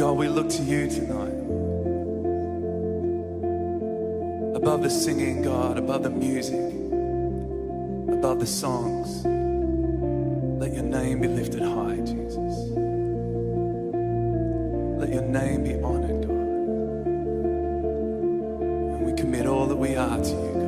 God, we look to you tonight. Above the singing, God, above the music, above the songs, let your name be lifted high, Jesus. Let your name be honored, God. And we commit all that we are to you.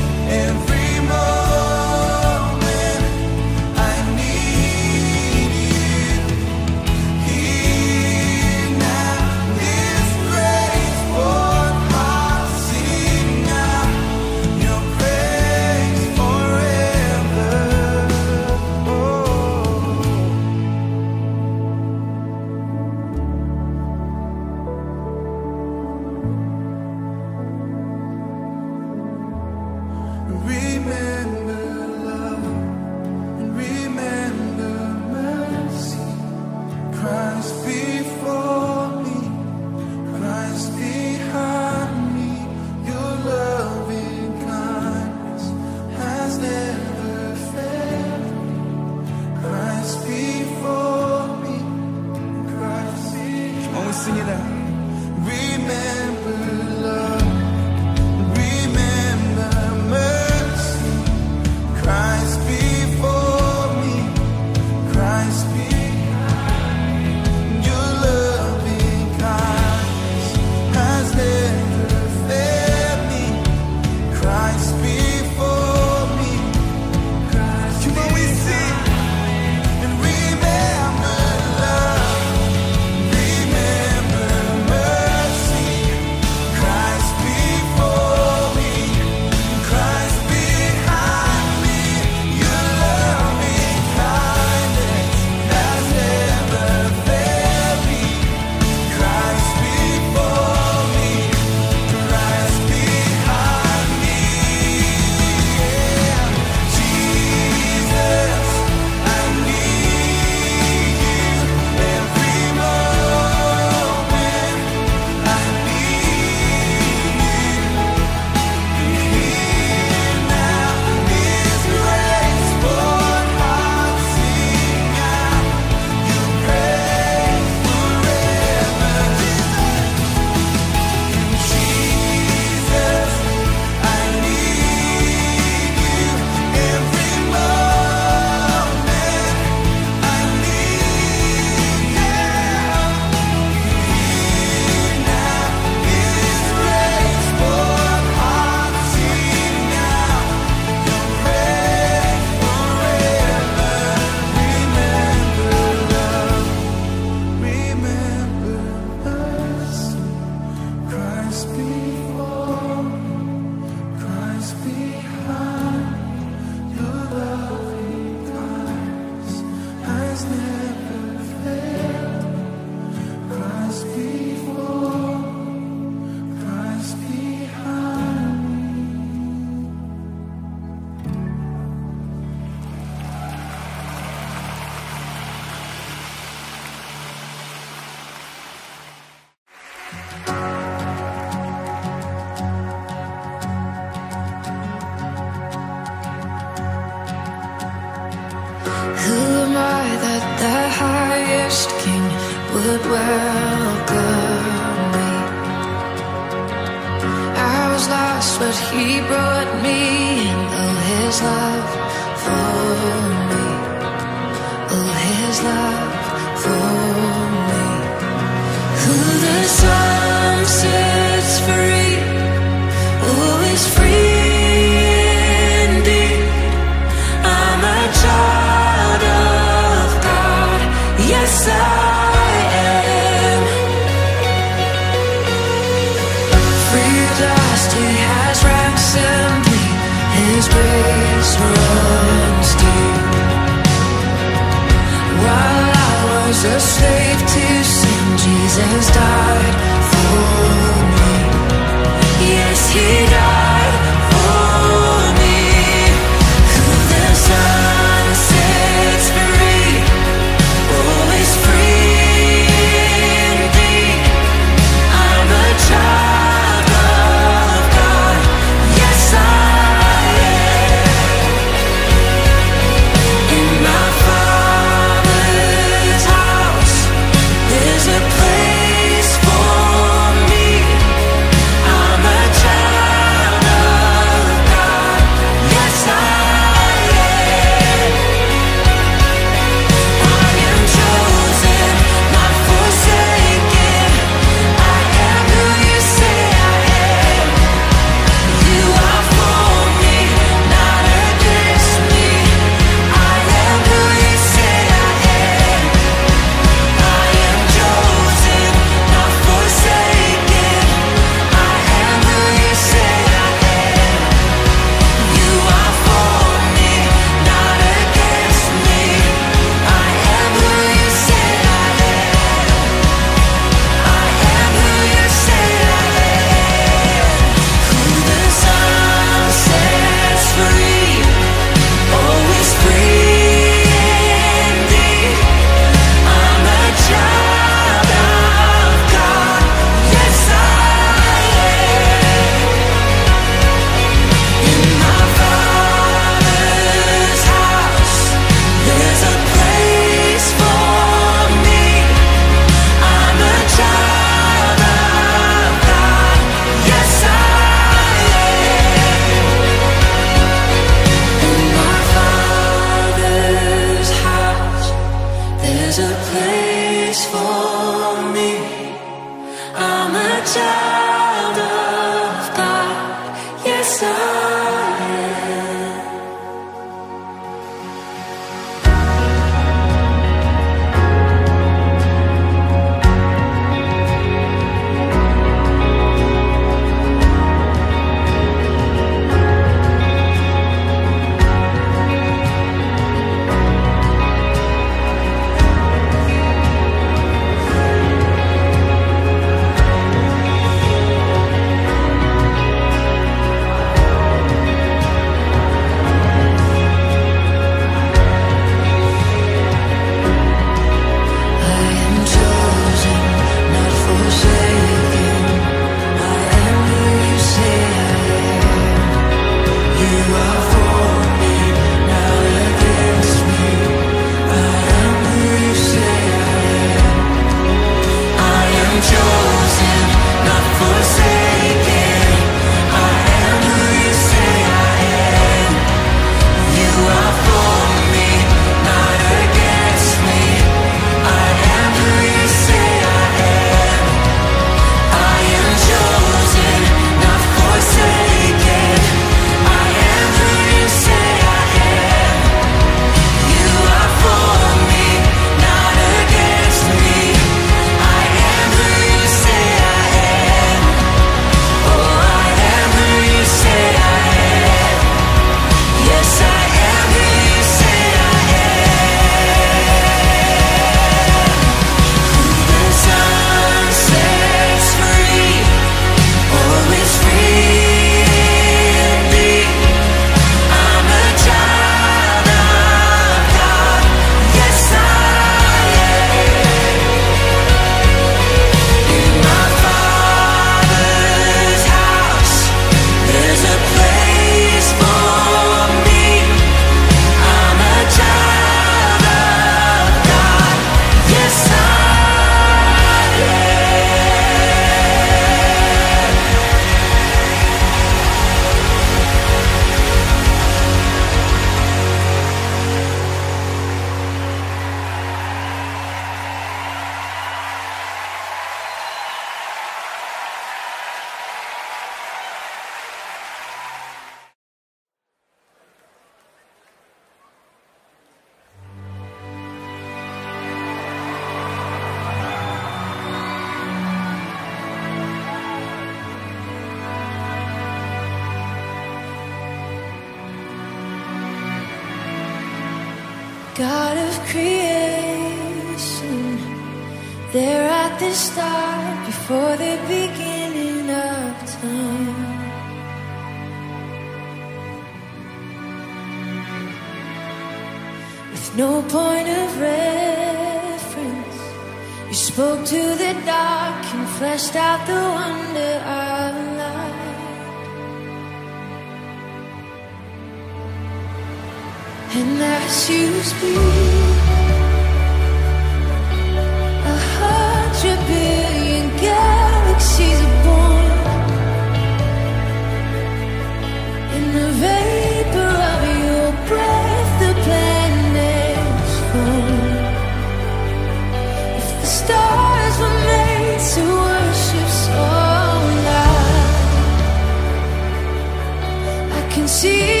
See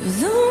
the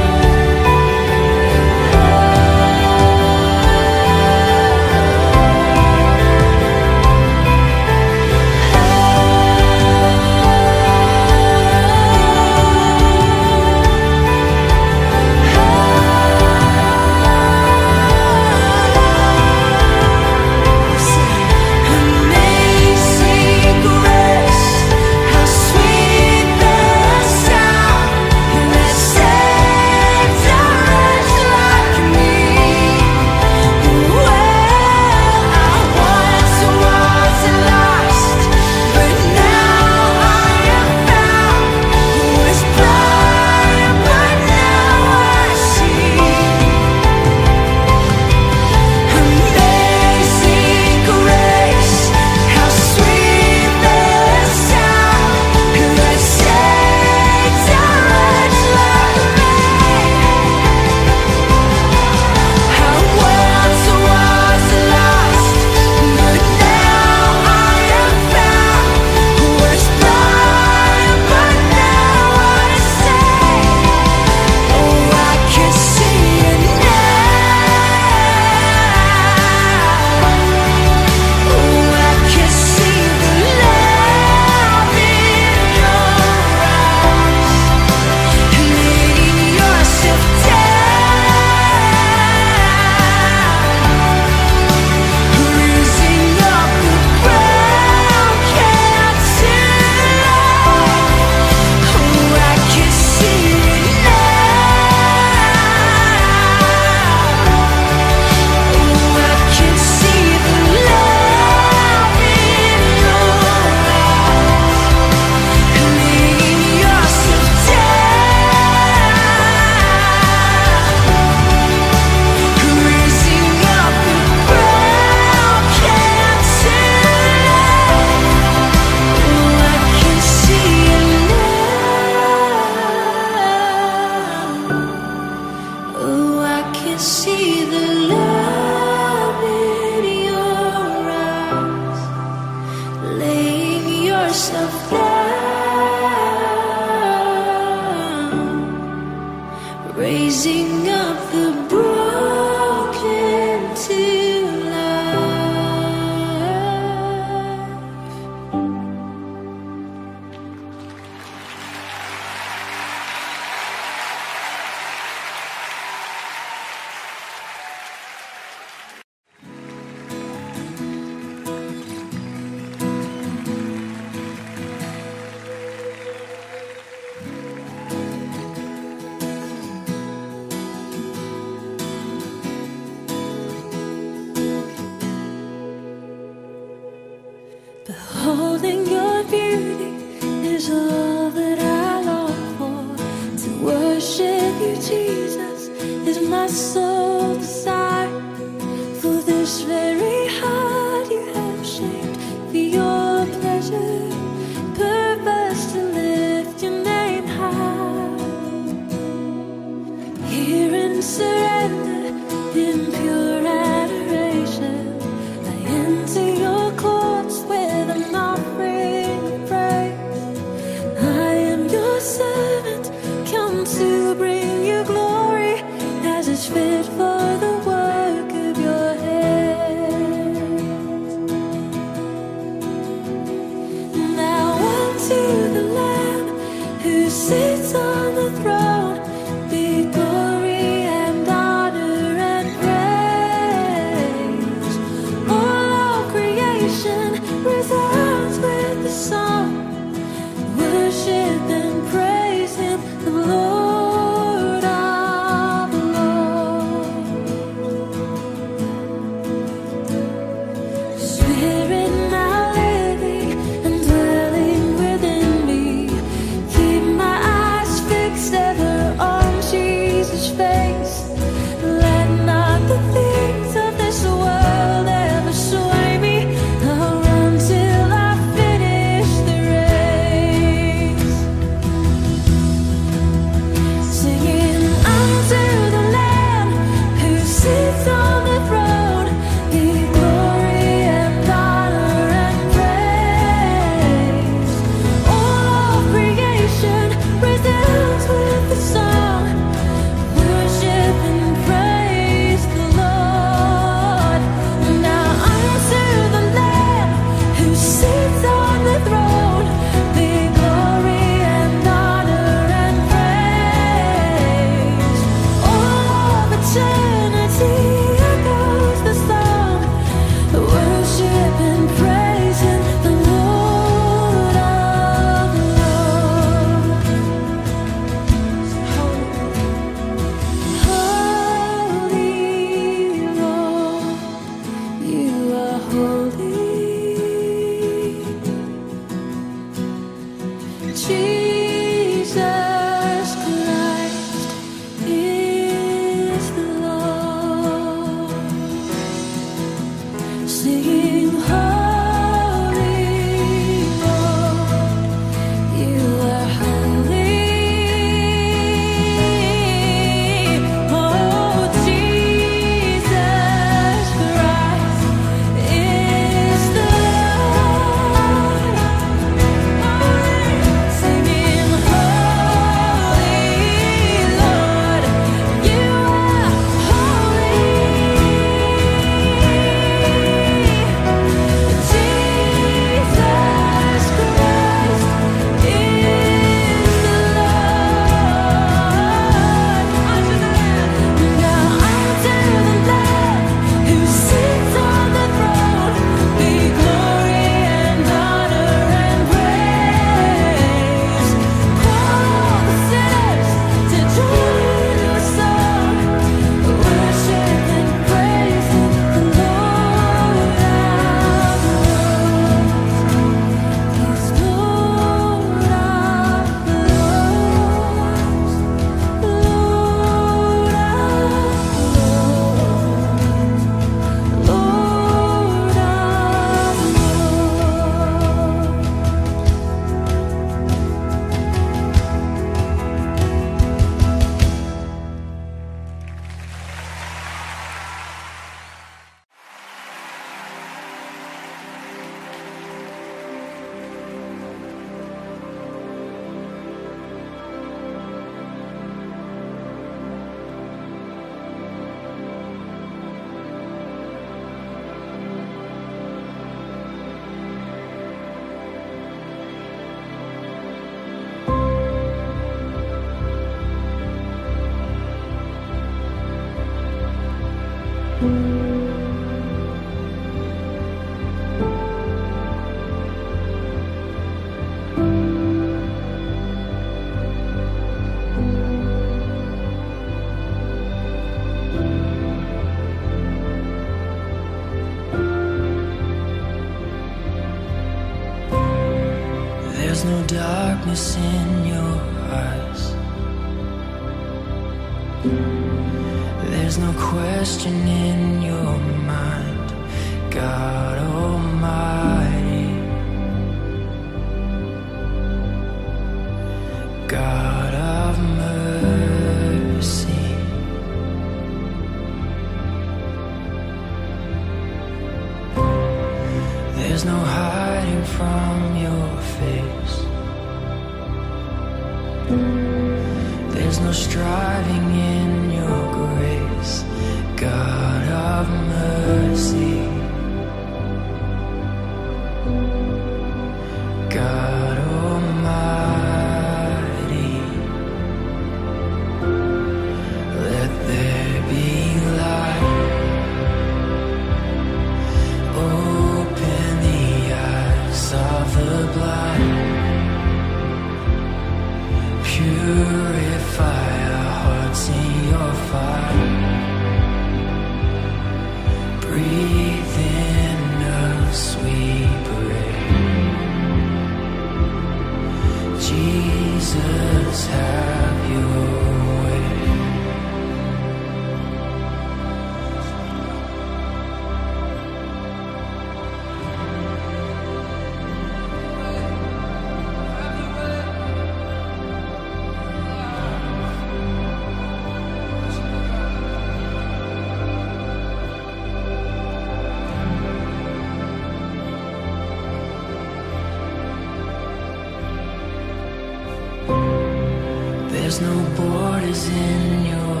There's no borders in your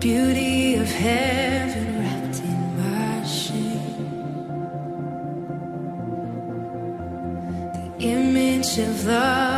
beauty of heaven wrapped in my shame. The image of love.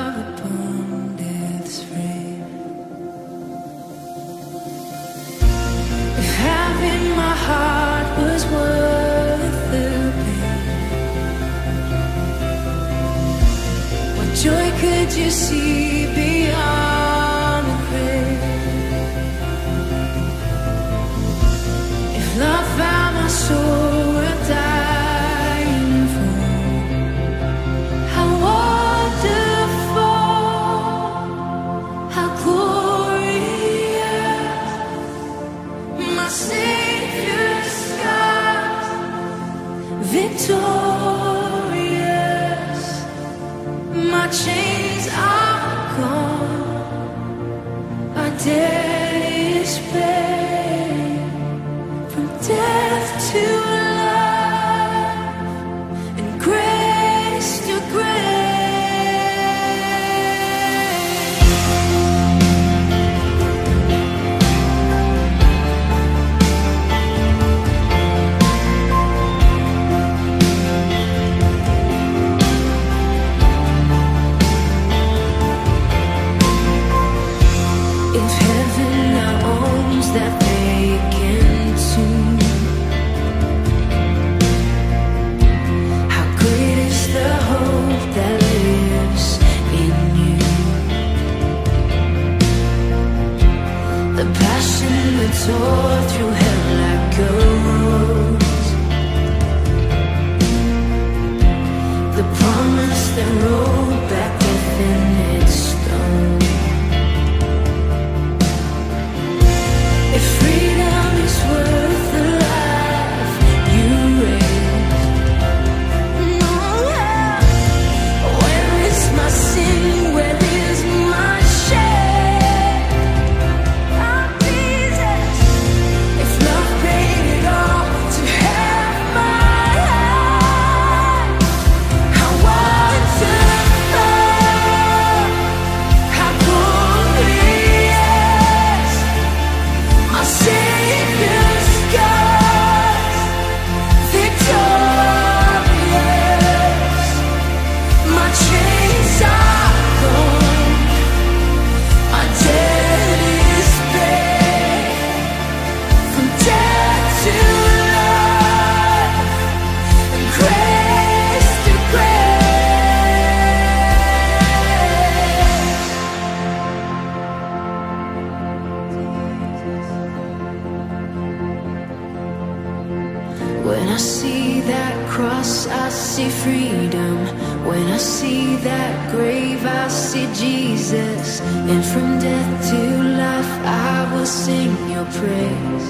your praise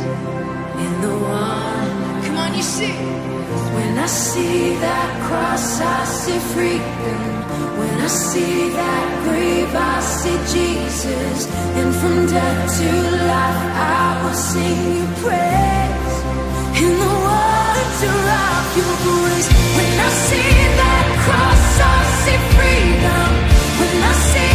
in the one. Come on, you see. When I see that cross, I see freedom. When I see that grave, I see Jesus. And from death to life, I will sing you praise in the water to rock your voice. When I see that cross, I see freedom. When I see